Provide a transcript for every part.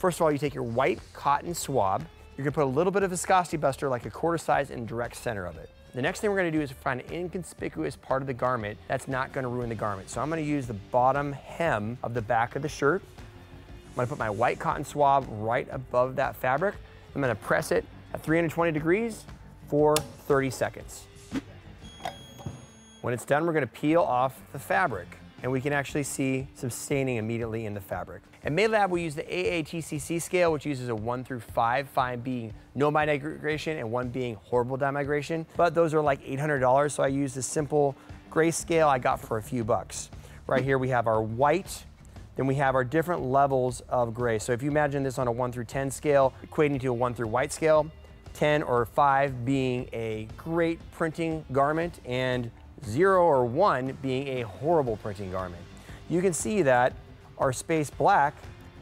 First of all, you take your white cotton swab. You're gonna put a little bit of viscosity buster, like a quarter size in direct center of it. The next thing we're gonna do is find an inconspicuous part of the garment that's not gonna ruin the garment. So I'm gonna use the bottom hem of the back of the shirt. I'm gonna put my white cotton swab right above that fabric. I'm gonna press it at 320 degrees for 30 seconds. When it's done, we're gonna peel off the fabric and we can actually see some staining immediately in the fabric. At Maylab, we use the AATCC scale, which uses a one through five, five being no migration and one being horrible dye migration. But those are like $800, so I use the simple gray scale I got for a few bucks. Right here we have our white, then we have our different levels of gray. So if you imagine this on a one through 10 scale, equating to a one through white scale, 10 or five being a great printing garment and zero or one being a horrible printing garment. You can see that our space black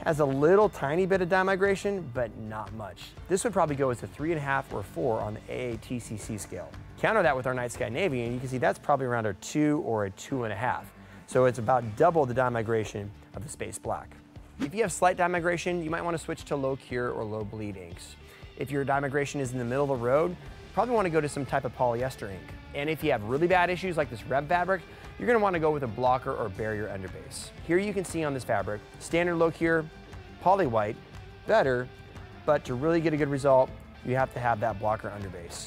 has a little tiny bit of dye migration, but not much. This would probably go as a three and a half or four on the AATCC scale. Counter that with our night sky navy, and you can see that's probably around a two or a two and a half. So it's about double the dye migration of the space black. If you have slight dye migration, you might want to switch to low cure or low bleed inks. If your dye migration is in the middle of the road, probably want to go to some type of polyester ink. And if you have really bad issues like this Rev fabric, you're going to want to go with a blocker or barrier underbase. Here you can see on this fabric, standard low cure, poly white, better, but to really get a good result, you have to have that blocker underbase.